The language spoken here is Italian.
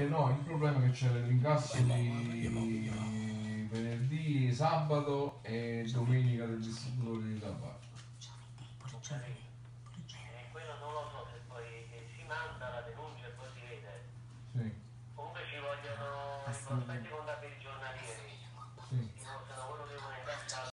Eh, no, il problema è che c'è l'incasso di venerdì, sabato e domenica del distributore di tabacco. Eh, quello non lo so se poi si manda la denuncia e poi si vede. Sì. Comunque ci vogliono i prospetti contabili giornalieri